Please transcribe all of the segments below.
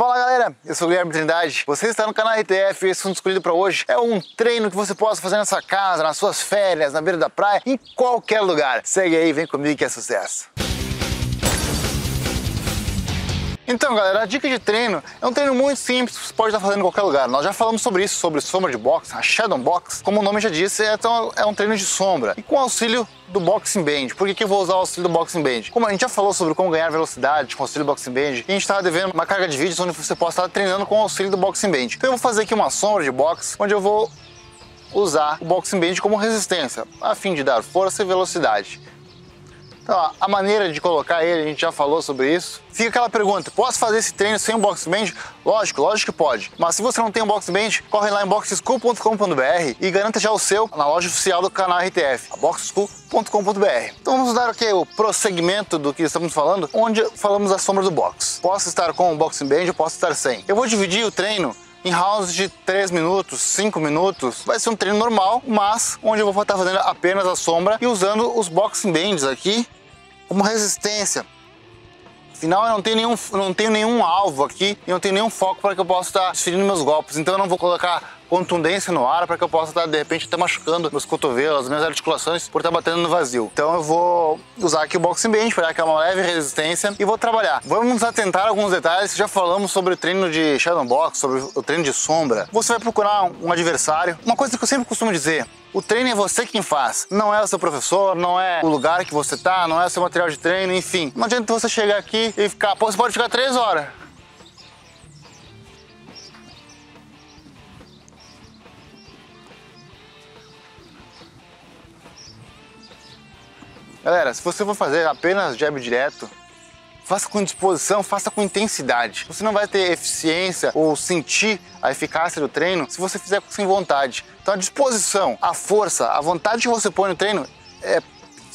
Fala galera, eu sou o Guilherme Trindade, você está no canal RTF e esse assunto escolhido para hoje é um treino que você possa fazer na sua casa, nas suas férias, na beira da praia, em qualquer lugar. Segue aí, vem comigo que é sucesso. Então, galera, a dica de treino é um treino muito simples, você pode estar fazendo em qualquer lugar. Nós já falamos sobre isso, sobre sombra de boxe, a Shadow Box. Como o nome já disse, é, então, é um treino de sombra. E com auxílio do Boxing Band. Por que, que eu vou usar o auxílio do Boxing Band? Como a gente já falou sobre como ganhar velocidade com o auxílio do Boxing Band, a gente estava devendo uma carga de vídeos onde você possa estar treinando com o auxílio do Boxing Band. Então eu vou fazer aqui uma sombra de boxe, onde eu vou usar o Boxing Band como resistência, a fim de dar força e velocidade. Então, a maneira de colocar ele, a gente já falou sobre isso. Fica aquela pergunta, posso fazer esse treino sem um box band? Lógico, lógico que pode. Mas se você não tem um box band, corre lá em boxschool.com.br e garanta já o seu na loja oficial do canal RTF, boxschool.com.br. Então vamos dar aqui o prosseguimento do que estamos falando, onde falamos a sombra do box. Posso estar com o boxing band, posso estar sem. Eu vou dividir o treino em rounds de 3 minutos, 5 minutos. Vai ser um treino normal, mas onde eu vou estar fazendo apenas a sombra e usando os boxing bands aqui como resistência. Afinal, eu não tenho nenhum, não tenho nenhum alvo aqui e não tenho nenhum foco para que eu possa estar desferindo meus golpes. Então eu não vou colocar contundência no ar para que eu possa estar de repente até machucando meus cotovelos, minhas articulações por estar batendo no vazio. Então eu vou usar aqui o boxing bench para dar aquela leve resistência e vou trabalhar. Vamos atentar alguns detalhes, já falamos sobre o treino de shadow box, sobre o treino de sombra. Você vai procurar um adversário. Uma coisa que eu sempre costumo dizer, o treino é você quem faz, não é o seu professor, não é o lugar que você tá, não é o seu material de treino, enfim. Não adianta você chegar aqui e ficar, pô, você pode ficar três horas. Galera, se você for fazer apenas jab direto, faça com disposição, faça com intensidade. Você não vai ter eficiência ou sentir a eficácia do treino se você fizer sem vontade. Então a disposição, a força, a vontade que você põe no treino é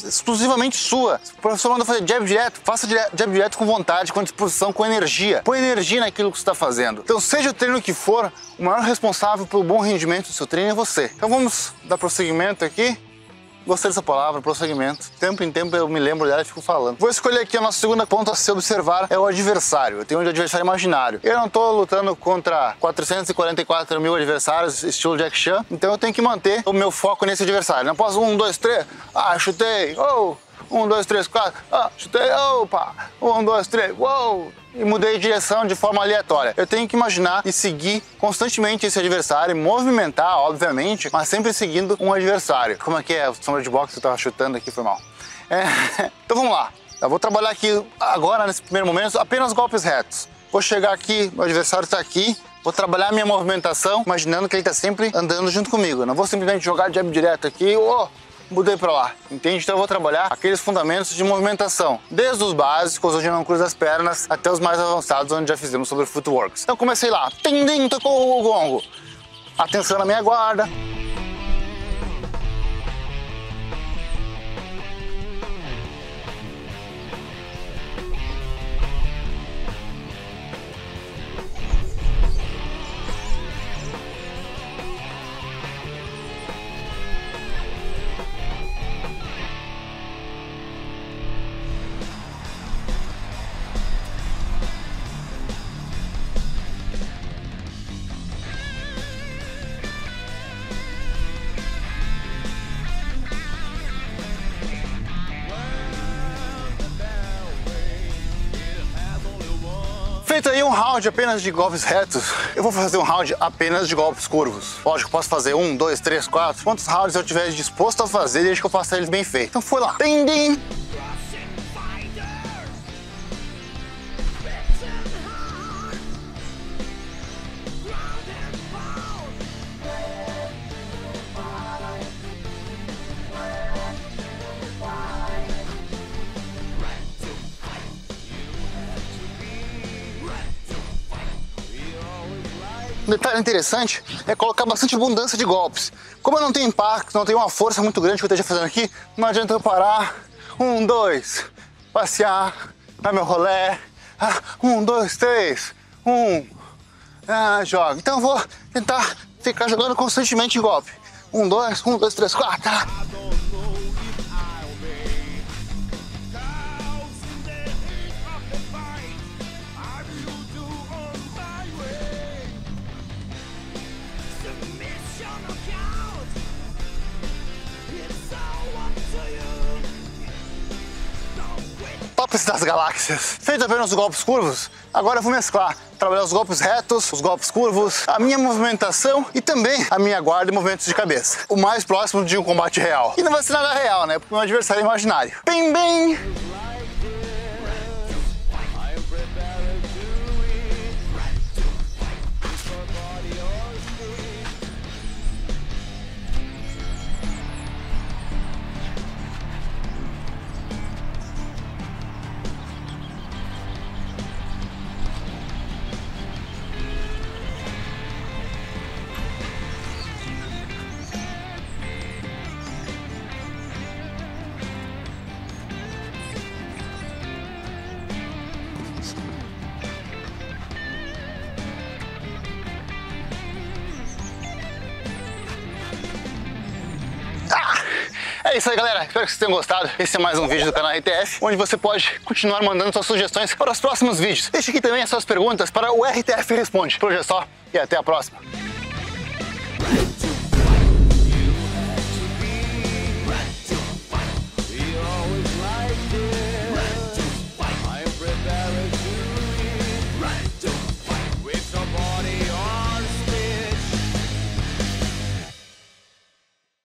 exclusivamente sua. Se o professor manda fazer jab direto, faça jab direto com vontade, com disposição, com energia. Põe energia naquilo que você está fazendo. Então, seja o treino que for, o maior responsável pelo bom rendimento do seu treino é você. Então vamos dar prosseguimento aqui. Gostei dessa palavra, prosseguimento. Tempo em tempo eu me lembro dela e fico falando. Vou escolher aqui a nossa segunda ponto a se observar, é o adversário. Eu tenho um adversário imaginário. Eu não estou lutando contra 444 mil adversários, estilo Jack Chan, então eu tenho que manter o meu foco nesse adversário. Não posso um, dois, três, ah, chutei, oh, um, dois, três, quatro, ah, chutei, opa, um, dois, três, uou, e mudei de direção de forma aleatória. Eu tenho que imaginar e seguir constantemente esse adversário, movimentar, obviamente, mas sempre seguindo um adversário. Como é que é? Sombra de boxe eu tava chutando aqui foi mal. É... Então vamos lá. Eu vou trabalhar aqui agora, nesse primeiro momento, apenas golpes retos. Vou chegar aqui, meu adversário está aqui, vou trabalhar minha movimentação, imaginando que ele está sempre andando junto comigo. Eu não vou simplesmente jogar jab direto aqui, oh, mudei para lá, entende? Então eu vou trabalhar aqueles fundamentos de movimentação, desde os básicos, onde não cruzo as pernas, até os mais avançados, onde já fizemos sobre footworks. Então comecei lá, tem tocou o gongo, atenção na minha guarda, Feito aí um round apenas de golpes retos, eu vou fazer um round apenas de golpes curvos. Lógico, posso fazer um, dois, três, quatro. Quantos rounds eu estiver disposto a fazer desde que eu faça eles bem feitos. Então foi lá. Ding. Detalhe interessante é colocar bastante abundância de golpes. Como eu não tenho impacto, não tenho uma força muito grande que eu esteja fazendo aqui, não adianta eu parar. Um, dois, passear, dar meu rolé. Ah, um, dois, três, um, ah, joga. Então eu vou tentar ficar jogando constantemente golpe. Um, dois, um, dois, três, quatro. Ápice das galáxias. Feito apenas os golpes curvos, agora eu vou mesclar. Trabalhar os golpes retos, os golpes curvos, a minha movimentação e também a minha guarda e movimentos de cabeça. O mais próximo de um combate real. E não vai ser nada real, né? Porque o meu adversário é imaginário. Bem, bem! É isso aí, galera. Espero que vocês tenham gostado. Esse é mais um vídeo do canal RTF, onde você pode continuar mandando suas sugestões para os próximos vídeos. Deixe aqui também as suas perguntas para o RTF Responde. Por hoje é só e até a próxima.